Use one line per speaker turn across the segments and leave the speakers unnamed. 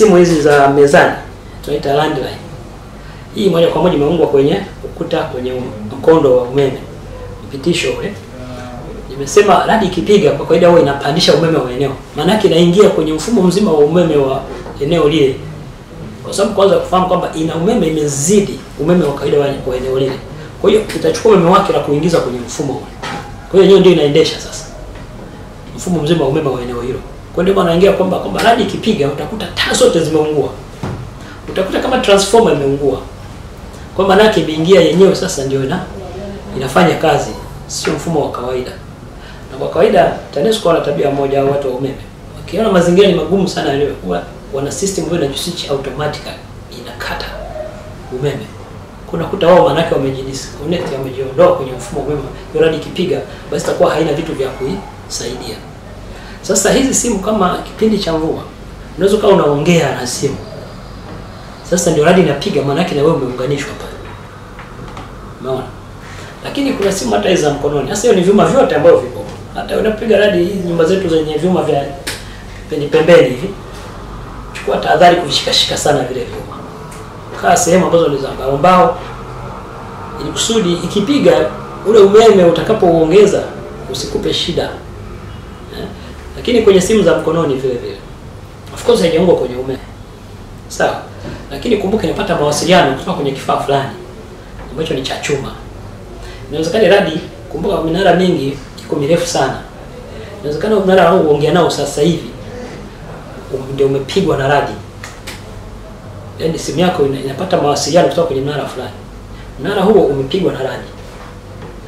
simu hizi za mezani tunaita landline. Hii moja kwa moja imeungwa kwenye ukuta kwenye mkondo wa umeme, mpitisho ule. Nimesema radi ikipiga kwa kawaida huwa inapandisha umeme wa eneo, maana yake inaingia kwenye mfumo mzima wa umeme wa eneo lile, kwa sababu kwanza kufahamu kwamba ina umeme imezidi umeme wa kawaida wa eneo lile. Kwa hiyo itachukua umeme wake na kuingiza kwenye mfumo ule. Kwa hiyo ndio inaendesha sasa mfumo mzima wa umeme wa eneo hilo. Kwa ndio maana naingia kwamba kwamba radi ikipiga utakuta taa zote zimeungua. Utakuta kama transformer imeungua. Kwa maana yake imeingia yenyewe sasa ndio ina inafanya kazi, sio mfumo wa kawaida. Na kwa kawaida TANESCO wana tabia moja au watu wa umeme. Wakiona mazingira ni magumu sana leo, wana system ambayo inajiswitch automatically inakata umeme. Kuna kuta wao maana yake wamejidisconnect, wamejiondoa kwenye mfumo wa umeme. Hiyo radi ikipiga basi itakuwa haina vitu vya kuisaidia. Sasa hizi simu kama kipindi cha mvua, unaweza ukawa unaongea na simu. Sasa ndio radi inapiga, maana yake na wewe umeunganishwa pale. Umeona? Lakini kuna simu hata za mkononi. Sasa hiyo ni vyuma vyote ambavyo vipo. Hata unapiga radi hizi nyumba zetu zenye vyuma vya pembeni pembeni hivi. Chukua tahadhari kuvishikashika sana vile vyuma. Kaa sehemu ambazo ni za mbao mbao ili kusudi ikipiga ule umeme utakapouongeza usikupe shida. Lakini kwenye simu za mkononi vile vile. Of course haijaungwa kwenye umeme. Sawa. Lakini kumbuka inapata mawasiliano kutoka kwenye kifaa fulani ambacho ni cha chuma. Inawezekana radi, kumbuka minara mingi iko mirefu sana. Inawezekana mnara wangu uongea nao sasa hivi um, ndio umepigwa na radi. Yaani simu yako inapata mawasiliano kutoka kwenye mnara fulani. Mnara huo umepigwa na radi.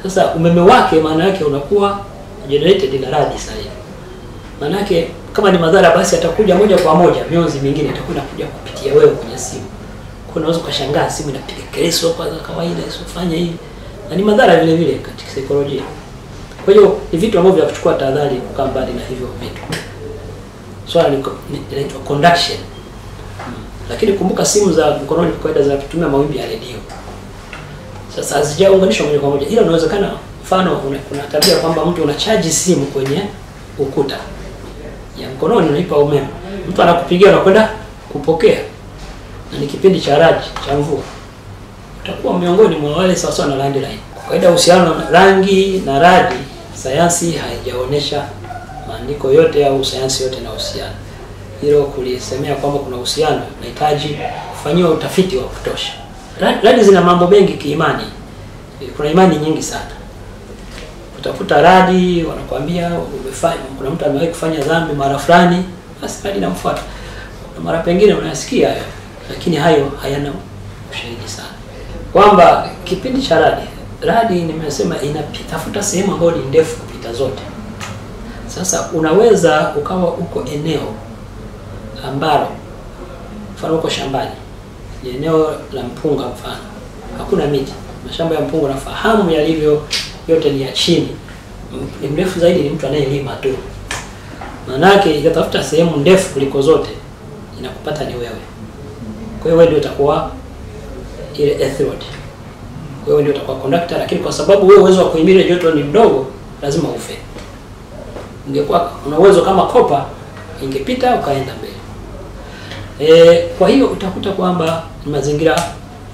Sasa umeme wake maana yake unakuwa generated na radi sasa hivi. Maana yake kama ni madhara basi atakuja moja kwa moja, mionzi mingine itakwenda inakuja kupitia wewe kwenye simu. Kwa unaweza ukashangaa simu inapiga kelele kwa za kawaida isifanye hivi. Na ni madhara vile vile katika saikolojia. Kwa hiyo ni vitu ambavyo vya kuchukua tahadhari kukaa mbali na hivyo vitu. Swala ni inaitwa conduction. Lakini kumbuka simu za mkononi kwa kawaida zinatumia mawimbi ya redio. Sasa hazijaunganishwa moja kwa moja. Ila unawezekana mfano kuna tabia kwamba mtu unachaji simu kwenye ukuta mkononi unaipa umeme. Mtu anakupigia unakwenda kupokea. Na ni kipindi cha radi cha mvua. Utakuwa miongoni mwa wale sawa sawa na landline. Kwa kawaida uhusiano rangi na radi sayansi haijaonesha maandiko yote au sayansi yote na uhusiano. Hilo kulisemea kwamba kuna uhusiano unahitaji kufanyiwa utafiti wa kutosha. Radi zina mambo mengi kiimani. Kuna imani nyingi sana. Utakuta radi wanakuambia umefanya, kuna mtu amewahi kufanya dhambi mara fulani, basi radi namfuata. Na mara pengine unayasikia hayo, lakini hayo hayana ushahidi sana kwamba kipindi cha radi radi nimesema inatafuta sehemu ambayo ni ndefu kupita zote. Sasa unaweza ukawa uko eneo ambalo mfano uko shambani, ni eneo la mpunga mfano, hakuna miti, mashamba ya mpunga nafahamu yalivyo yote ni ya chini. Ni mrefu zaidi ni mtu anayelima tu. Maanake ikatafuta sehemu ndefu kuliko zote, inakupata ni wewe. Kwa hiyo wewe ndio utakuwa ile etheroid, kwa hiyo ndio utakuwa conductor, lakini kwa sababu wewe uwezo wa kuhimili joto ni mdogo, lazima ufe. Ungekuwa una uwezo kama kopa, ingepita ukaenda mbele. E, kwa hiyo utakuta kwamba mazingira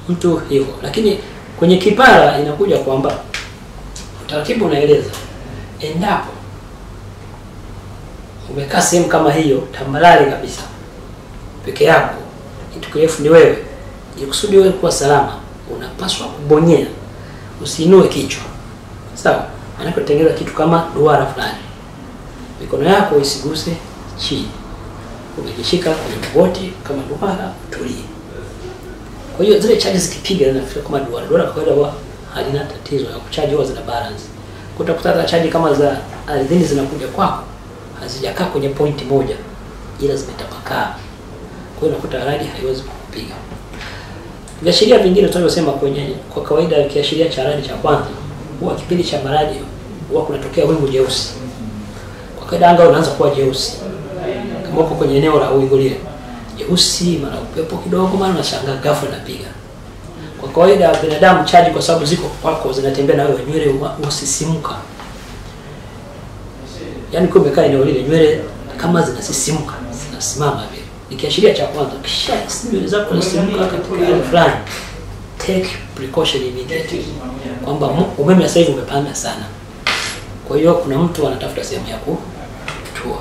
mtu hivyo, lakini kwenye kipara inakuja kwamba utaratibu unaeleza endapo umekaa sehemu kama hiyo tambarare kabisa peke yako, kitu kirefu ni wewe, ikusudi kusudi wewe kuwa salama, unapaswa kubonyea, usiinue kichwa, sawa? Maana kutengeneza kitu kama duara fulani, mikono yako isiguse chini, umejishika kwenye magoti kama duara, tulie. Kwa hiyo zile chaji zikipiga zinafika kama duara. Duara kwa kawaida halina tatizo ya kuchaji, huwa zina balance. Utakuta za chaji kama za ardhini zinakuja kwako hazijakaa kwenye pointi moja, ila zimetapakaa. Kwa hiyo unakuta radi haiwezi kukupiga. Viashiria vingine tunavyosema kwenye kwa kawaida, kiashiria cha radi cha kwanza huwa kipindi cha maradi huwa kunatokea wingu jeusi. Kwa kawaida anga unaanza kuwa jeusi kama uko kwenye eneo la wingu lile jeusi, mara upepo kidogo, mara unashangaa ghafla inapiga. Kwa kawaida binadamu chaji, kwa sababu ziko kwako zinatembea na wewe, nywele usisimuka, yaani kwa umekaa eneo lile, nywele kama zinasisimuka, zinasimama vile. ni kiashiria cha kwanza. Kisha nywele zako zinasimuka katika hali fulani, take precaution immediately kwamba umeme sasa hivi umepanda sana, kwa hiyo kuna mtu anatafuta sehemu ya kutua.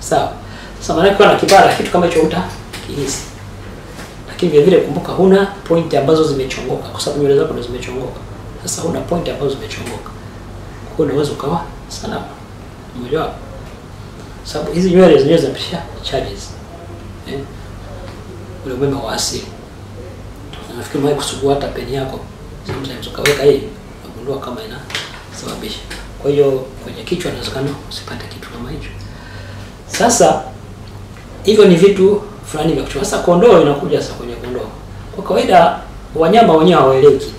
Sawa. Sasa maana kwa kibara kitu kama hicho utakihisi, lakini vile vile kumbuka, huna point ambazo zimechongoka, kwa sababu nywele zako ndo zimechongoka. Sasa huna point ambazo zimechongoka, kwa hiyo unaweza ukawa salama. Umeelewa? sababu hizi nywele zenyewe zinapisha charges eh, ule umeme wa asili. Na Nafikiri umewahi kusugua hata peni yako sometimes ukaweka hii unagundua kama inasababisha. Kwa hiyo kwenye kichwa inawezekana usipate kitu kama hicho. Sasa hivyo ni vitu fulani vya kuchukua. Sasa kondoo inakuja sasa kwenye kondoo. Kwa kawaida wanyama wenyewe hawaelewi kitu.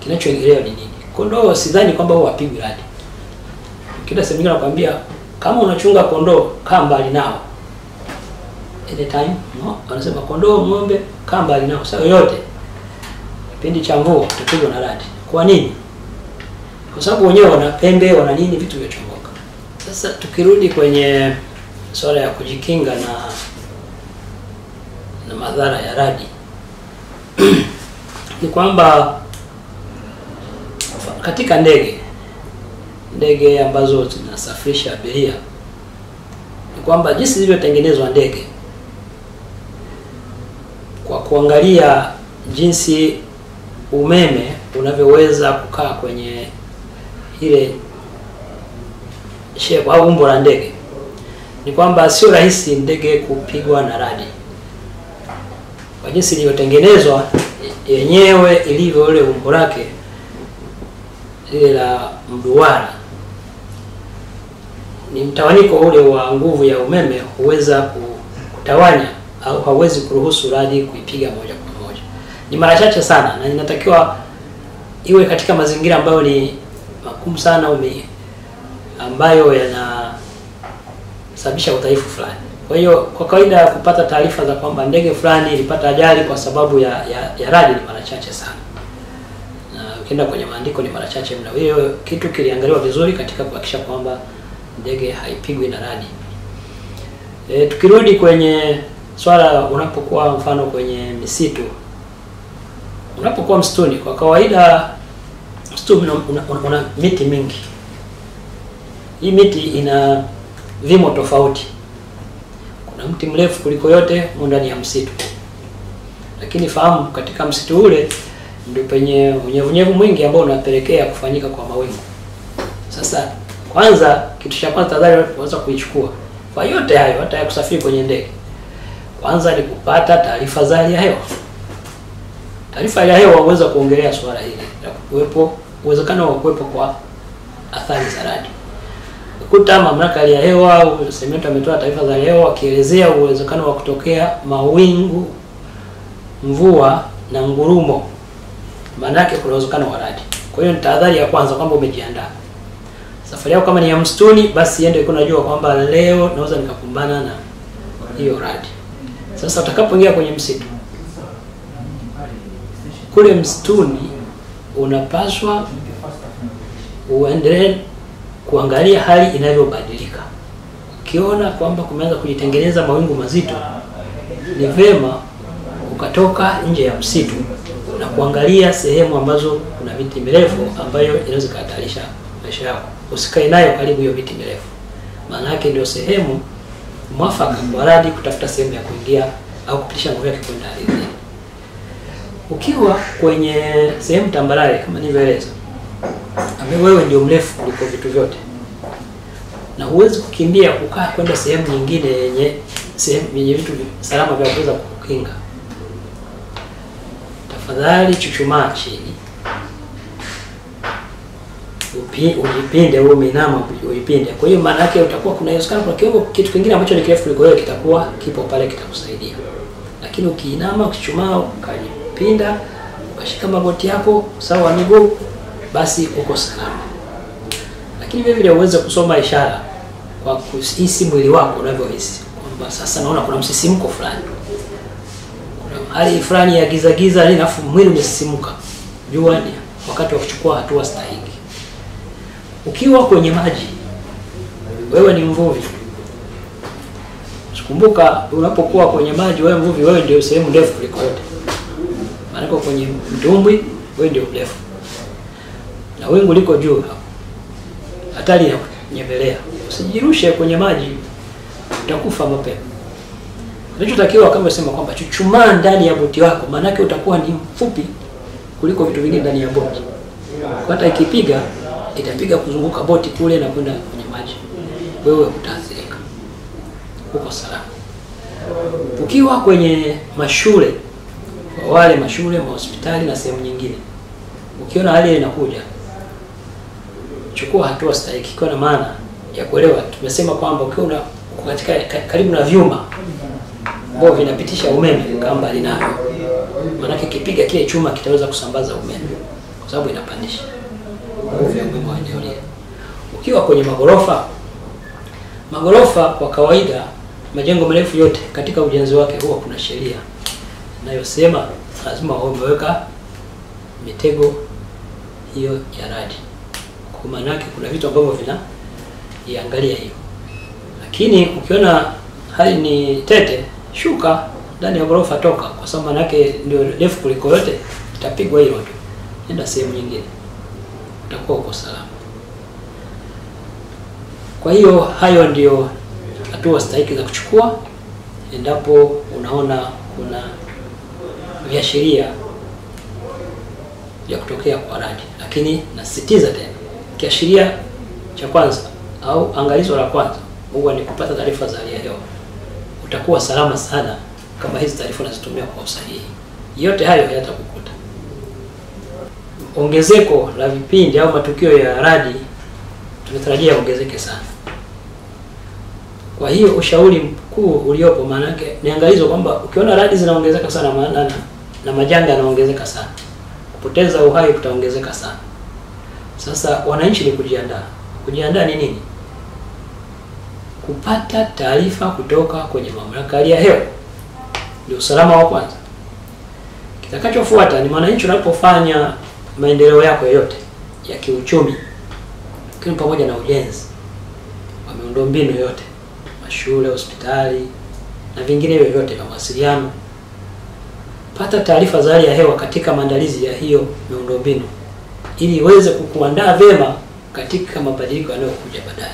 Kinachoelewa ni nini? Kondoo sidhani kwamba huwa wapigwi radi. Kila sehemu nyingine nakwambia kama unachunga kondoo kaa mbali nao. Anytime, no? Wanasema kondoo, ng'ombe kaa mbali nao. Sasa yoyote kipindi cha mvua utapigwa na radi. Kwa nini? Kwa sababu wenyewe wana pembe, wana nini, vitu vyochongoka. Sasa tukirudi kwenye swala ya kujikinga na na madhara ya radi. Ni kwamba katika ndege ndege ambazo zinasafirisha abiria ni kwamba jinsi zilivyotengenezwa ndege, kwa kuangalia jinsi umeme unavyoweza kukaa kwenye ile shape au umbo la ndege, ni kwamba sio rahisi ndege kupigwa na radi kwa jinsi ilivyotengenezwa yenyewe, ilivyo ile umbo lake lile la mduara ni mtawanyiko ule wa nguvu ya umeme huweza kutawanya au hauwezi kuruhusu radi kuipiga moja kwa moja. Ni mara chache sana, na inatakiwa iwe katika mazingira ambayo ni makumu sana ume, ambayo yanasababisha udhaifu fulani. Kwa hiyo kwa kawaida kupata taarifa za kwamba ndege fulani ilipata ajali kwa sababu ya, ya, ya radi ni mara chache sana na ukienda kwenye maandiko ni mara chache mno. Hiyo kitu kiliangaliwa vizuri katika kuhakikisha kwamba ndege haipigwi na radi. E, tukirudi kwenye swala unapokuwa mfano kwenye misitu, unapokuwa msituni, kwa kawaida msitu una, una, una, una miti mingi. Hii miti ina vimo tofauti. Kuna mti mrefu kuliko yote ndani ya msitu, lakini fahamu katika msitu ule ndio penye unyevunyevu mwingi ambao unapelekea kufanyika kwa mawingu. Sasa kwanza, kitu cha kwanza tahadhari unaweza kuichukua kwa yote hayo, hata ya kusafiri kwenye ndege, kwanza ni kupata taarifa za hali ya hewa. Taarifa ya hewa huweza kuongelea suala hili la kuwepo uwezekano wa kuwepo kwa athari za radi. Ukuta mamlaka ya hewa au SEMETA ametoa taarifa za leo wakielezea uwezekano wa kutokea mawingu, mvua na ngurumo maana yake kuna uwezekano wa radi. Kwa hiyo ni tahadhari ya kwanza kwamba umejiandaa. Safari yako kama ni ya msituni, basi iende ukiwa unajua kwamba leo naweza nikakumbana na hiyo radi. Sasa utakapoingia kwenye msitu, kule msituni unapaswa uendelee kuangalia hali inavyobadilika. Ukiona kwamba kumeanza kujitengeneza mawingu mazito, ni vema ukatoka nje ya msitu na kuangalia sehemu ambazo kuna miti mirefu ambayo inaweza kuhatarisha maisha yako. Usikae nayo karibu hiyo miti mirefu, maana yake ndio sehemu mwafaka kwa radi kutafuta sehemu ya kuingia au kupitisha nguvu yake kwenda ardhini. Ukiwa kwenye sehemu tambarare kama nilivyoeleza, ambaye wewe ndio mrefu kuliko vitu vyote, na huwezi kukimbia kukaa kwenda sehemu nyingine yenye sehemu yenye vitu salama vya kuweza kukinga tafadhali chuchumaa chini, ujipinde wewe umeinama, ujipinde. Kwa hiyo maana yake utakuwa kuna uwezekano kuna kiungo kitu kingine ambacho ni kirefu kuliko wewe kitakuwa kipo pale kitakusaidia, lakini ukiinama, ukichumaa, ukajipinda, ukashika magoti yako sawa miguu, basi uko salama. Lakini vile vile uweze kusoma ishara kwa kuhisi mwili wako unavyohisi. Kwamba sasa naona kuna msisimko fulani. Kuna hali fulani ya giza giza, alafu mwili umesisimuka, jua ni wakati wa kuchukua hatua stahiki. Ukiwa kwenye maji, wewe ni mvuvi, Kumbuka unapokuwa kwenye maji, wewe mvuvi, wewe ndio sehemu ndefu kuliko yote, maanake kwenye mtumbwi wewe ndio mrefu na wingu liko juu hapo, hatari ya kunyemelea. Usijirushe kwenye maji, utakufa mapema. Unachotakiwa kama sema kwamba chuchumaa ndani ya boti wako, maanake utakuwa ni mfupi kuliko vitu vingine ndani ya boti. Kwa hata ikipiga itapiga kuzunguka boti kule na kwenda kwenye maji, wewe utaathirika, uko salama. Ukiwa kwenye mashule, wale mashule, mahospitali na sehemu nyingine, ukiona hali inakuja, chukua hatua stahiki, ikiwa na maana ya kuelewa. Tumesema kwamba ukiwa una katika karibu na vyuma ambavyo vinapitisha umeme, kama mbali navyo, maanake kipiga kile chuma kitaweza kusambaza umeme, kwa sababu inapandisha nguvu ya umeme wa eneo lile. Ukiwa kwenye magorofa, magorofa kwa kawaida, majengo marefu yote katika ujenzi wake huwa kuna sheria inayosema lazima wawe wameweka mitego hiyo ya radi. Kwa maana yake kuna vitu ambavyo vina iangalia hiyo, lakini ukiona hali ni tete, shuka ndani ya ghorofa, toka, kwa sababu maana yake ndio refu kuliko yote, itapigwa hilo tu, nenda sehemu nyingine, utakuwa uko salama. Kwa hiyo hayo ndio hatua stahiki za kuchukua. Endapo unaona kuna viashiria vya kutokea kwa radi. Lakini nasisitiza tena, kiashiria cha kwanza au angalizo la kwanza huwa ni kupata taarifa za hali ya hewa. Utakuwa salama sana kama hizi taarifa unazitumia kwa usahihi. Yote hayo hayatakukuta. Ongezeko la vipindi au matukio ya radi tunatarajia ongezeke sana. Kwa hiyo ushauri mkuu uliopo maana yake ni angalizo kwamba ukiona radi zinaongezeka sana maana na, majanga yanaongezeka sana, kupoteza uhai kutaongezeka sana. Sasa wananchi ni kujiandaa. Kujiandaa ni nini? Kupata taarifa kutoka kwenye mamlaka ya hewa, ndio usalama wa kwanza. Kitakachofuata ni mwananchi unapofanya maendeleo yako yoyote ya kiuchumi, lakini pamoja na ujenzi wa miundombinu yote mashule, hospitali na vingine vyote vya mawasiliano. Pata taarifa za hali ya hewa katika maandalizi ya hiyo miundombinu ili iweze kukuandaa vyema katika mabadiliko yanayokuja baadaye.